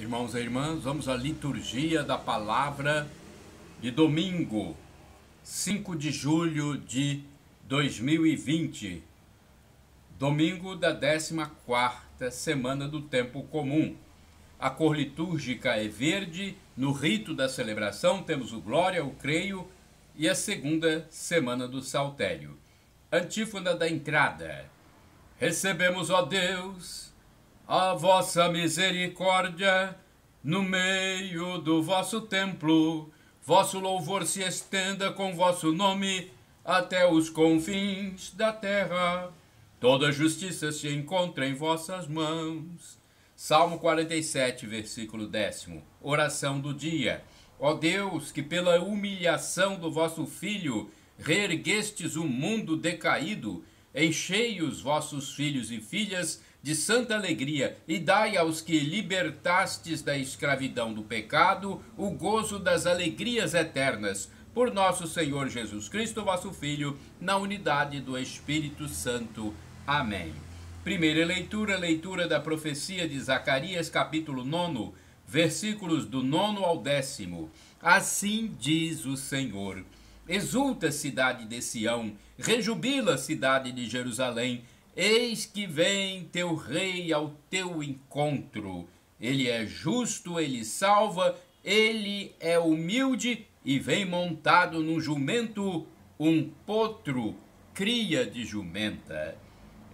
Irmãos e irmãs, vamos à liturgia da palavra de domingo, 5 de julho de 2020, domingo da 14 semana do tempo comum. A cor litúrgica é verde, no rito da celebração temos o glória, o creio e a segunda semana do saltério. Antífona da entrada. Recebemos, ó Deus, a vossa misericórdia no meio do vosso templo. Vosso louvor se estenda com vosso nome até os confins da terra. Toda justiça se encontra em vossas mãos. Salmo 47, versículo décimo. Oração do dia. Ó Deus, que pela humilhação do vosso Filho reerguestes o mundo decaído, enchei os vossos filhos e filhas de santa alegria e dai aos que libertastes da escravidão do pecado o gozo das alegrias eternas. Por nosso Senhor Jesus Cristo, vosso Filho, na unidade do Espírito Santo. Amém. Primeira leitura, leitura da profecia de Zacarias, capítulo 9, versículos do 9 ao décimo. Assim diz o Senhor: Exulta, cidade de Sião, rejubila, cidade de Jerusalém Eis que vem teu rei ao teu encontro. Ele é justo, ele salva, ele é humilde e vem montado num jumento, um potro, cria de jumenta.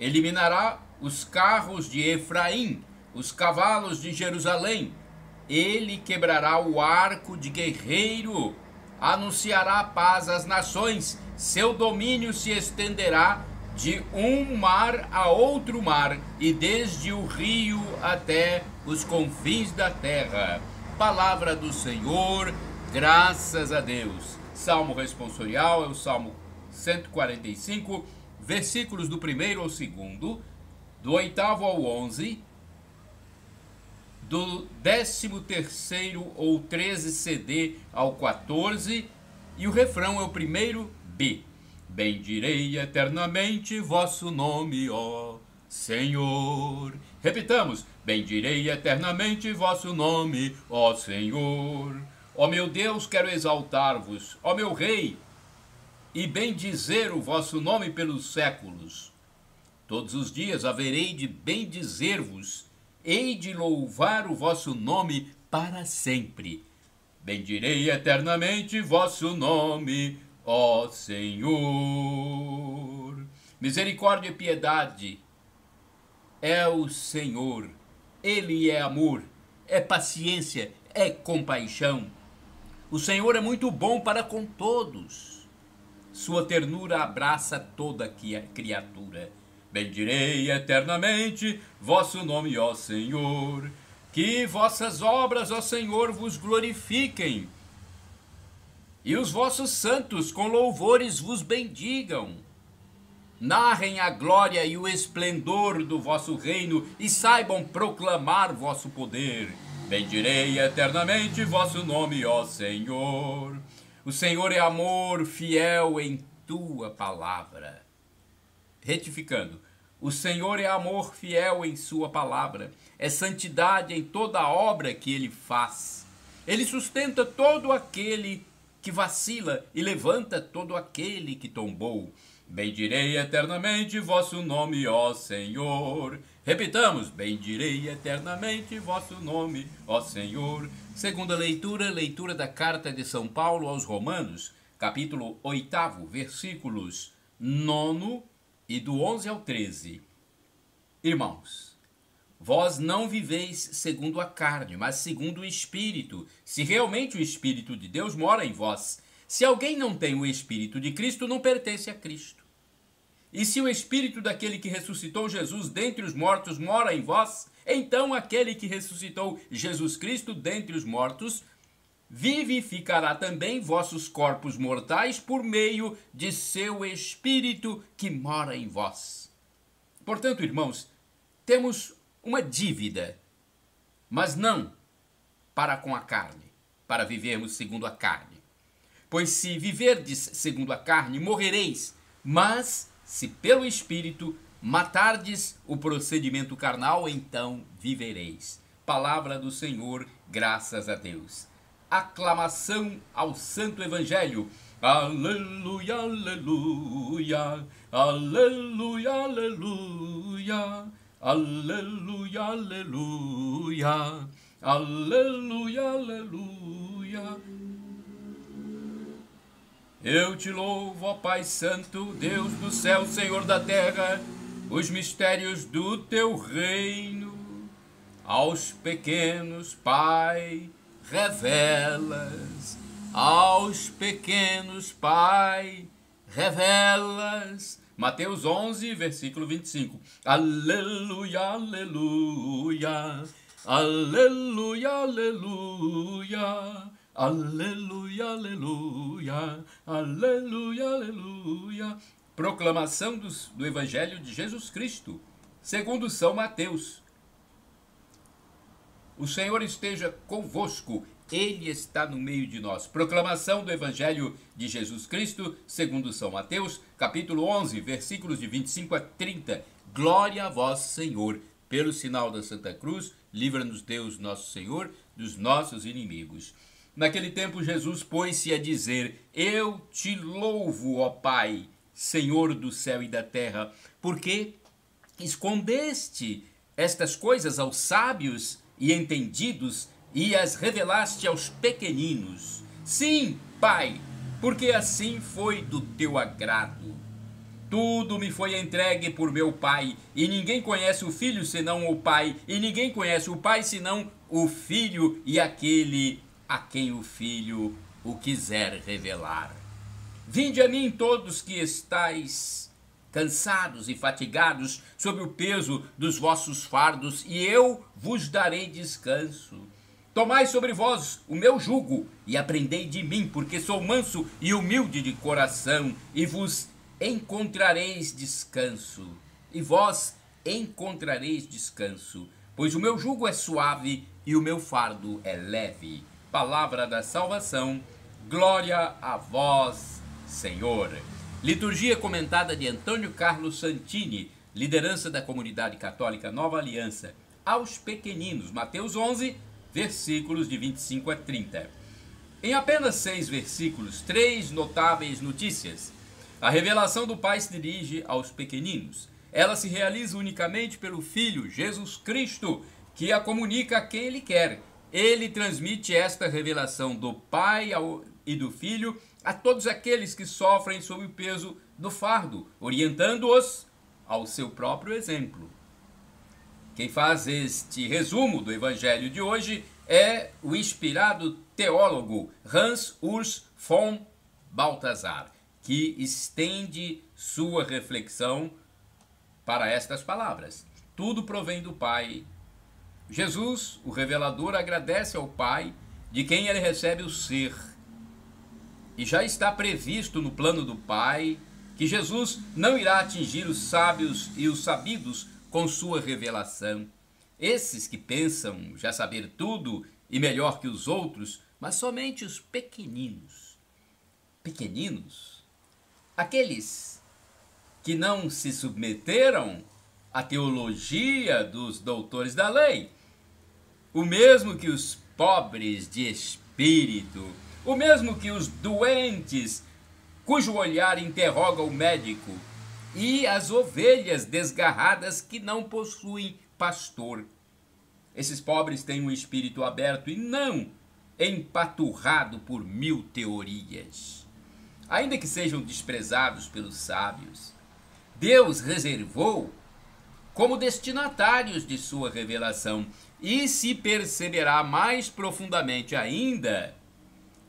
Eliminará os carros de Efraim, os cavalos de Jerusalém. Ele quebrará o arco de guerreiro, anunciará paz às nações, seu domínio se estenderá de um mar a outro mar, e desde o rio até os confins da terra. Palavra do Senhor, graças a Deus. Salmo responsorial é o Salmo 145, versículos do primeiro ao segundo, do oitavo ao onze, do décimo terceiro ou 13 CD ao 14, e o refrão é o primeiro B. Bendirei eternamente vosso nome, ó Senhor. Repitamos: Bendirei eternamente vosso nome, ó Senhor. Ó meu Deus, quero exaltar-vos, ó meu Rei, e bendizer o vosso nome pelos séculos. Todos os dias haverei de bendizer-vos, hei de louvar o vosso nome para sempre. Bendirei eternamente vosso nome, ó Senhor. Misericórdia e piedade é o Senhor. Ele é amor, é paciência, é compaixão. O Senhor é muito bom para com todos. Sua ternura abraça toda criatura. Bendirei eternamente vosso nome, ó Senhor. Que vossas obras, ó Senhor, vos glorifiquem e os vossos santos com louvores vos bendigam. Narrem a glória e o esplendor do vosso reino e saibam proclamar vosso poder. Bendirei eternamente vosso nome, ó Senhor. O Senhor é amor fiel em tua palavra. Retificando, o Senhor é amor fiel em sua palavra, é santidade em toda a obra que ele faz. Ele sustenta todo aquele que vacila e levanta todo aquele que tombou. Bendirei eternamente vosso nome, ó Senhor. Repitamos: Bendirei eternamente vosso nome, ó Senhor. Segunda leitura, leitura da carta de São Paulo aos Romanos, capítulo 8, versículos 9 e do 11 ao 13. Irmãos, Vós não viveis segundo a carne, mas segundo o Espírito, se realmente o Espírito de Deus mora em vós. Se alguém não tem o Espírito de Cristo, não pertence a Cristo. E se o Espírito daquele que ressuscitou Jesus dentre os mortos mora em vós, então aquele que ressuscitou Jesus Cristo dentre os mortos vivificará também vossos corpos mortais por meio de seu Espírito que mora em vós. Portanto, irmãos, temos uma dívida, mas não para com a carne, para vivermos segundo a carne. Pois se viverdes segundo a carne, morrereis, mas se pelo Espírito matardes o procedimento carnal, então vivereis. palavra do Senhor, graças a Deus. Aclamação ao Santo Evangelho. Aleluia, aleluia, aleluia, aleluia, aleluia, aleluia, aleluia, aleluia. Eu te louvo, ó Pai Santo, Deus do céu, Senhor da terra, os mistérios do teu reino. Aos pequenos, Pai, revelas. Aos pequenos, Pai, revelas. Mateus 11, versículo 25. Aleluia, aleluia. Aleluia, aleluia. Aleluia, aleluia, aleluia, aleluia. Proclamação do, do Evangelho de Jesus Cristo, segundo São Mateus. O Senhor esteja convosco, Ele está no meio de nós. Proclamação do Evangelho de Jesus Cristo, segundo São Mateus, capítulo 11, versículos de 25 a 30. Glória a vós, Senhor. Pelo sinal da Santa Cruz, livra-nos Deus, nosso Senhor, dos nossos inimigos. Naquele tempo, Jesus pôs-se a dizer: Eu te louvo, ó Pai, Senhor do céu e da terra, porque escondeste estas coisas aos sábios e entendidos e as revelaste aos pequeninos. Sim, Pai, porque assim foi do teu agrado. Tudo me foi entregue por meu Pai, e ninguém conhece o Filho senão o Pai, e ninguém conhece o Pai senão o Filho e aquele a quem o Filho o quiser revelar. Vinde a mim todos que estáis cansados e fatigados sob o peso dos vossos fardos, e eu vos darei descanso. Tomai sobre vós o meu jugo e aprendei de mim, porque sou manso e humilde de coração, e vos encontrareis descanso. E vós encontrareis descanso, pois o meu jugo é suave e o meu fardo é leve palavra da salvação. Glória a vós, Senhor. Liturgia comentada de Antônio Carlos Santini, liderança da comunidade católica Nova Aliança, aos pequeninos, Mateus 11, versículos de 25 a 30. Em apenas seis versículos, três notáveis notícias. A revelação do Pai se dirige aos pequeninos. Ela se realiza unicamente pelo Filho, Jesus Cristo, que a comunica a quem Ele quer ele transmite esta revelação do Pai e do Filho a todos aqueles que sofrem sob o peso do fardo, orientando-os ao seu próprio exemplo. Quem faz este resumo do Evangelho de hoje é o inspirado teólogo Hans Urs von Balthasar, que estende sua reflexão para estas palavras: Tudo provém do Pai Jesus, o revelador, agradece ao Pai, de quem ele recebe o ser. E já está previsto no plano do Pai que Jesus não irá atingir os sábios e os sabidos com sua revelação. Esses que pensam já saber tudo e melhor que os outros, mas somente os pequeninos. Pequeninos? Aqueles que não se submeteram à teologia dos doutores da lei, o mesmo que os pobres de espírito, o mesmo que os doentes, cujo olhar interroga o médico, e as ovelhas desgarradas que não possuem pastor. Esses pobres têm um espírito aberto e não empaturrado por mil teorias. Ainda que sejam desprezados pelos sábios, Deus reservou como destinatários de sua revelação e se perceberá mais profundamente ainda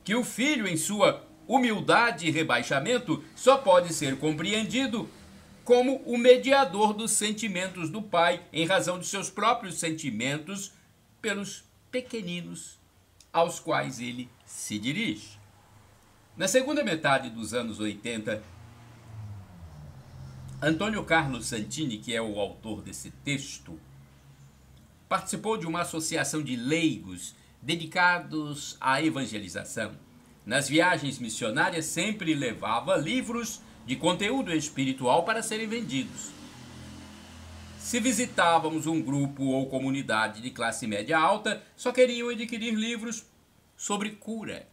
que o filho, em sua humildade e rebaixamento, só pode ser compreendido como o mediador dos sentimentos do pai, em razão de seus próprios sentimentos pelos pequeninos aos quais ele se dirige. Na segunda metade dos anos 80, Antônio Carlos Santini, que é o autor desse texto, participou de uma associação de leigos dedicados à evangelização. Nas viagens missionárias, sempre levava livros de conteúdo espiritual para serem vendidos. Se visitávamos um grupo ou comunidade de classe média alta, só queriam adquirir livros sobre cura.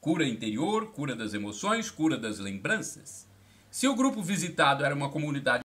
Cura interior, cura das emoções, cura das lembranças. Se o grupo visitado era uma comunidade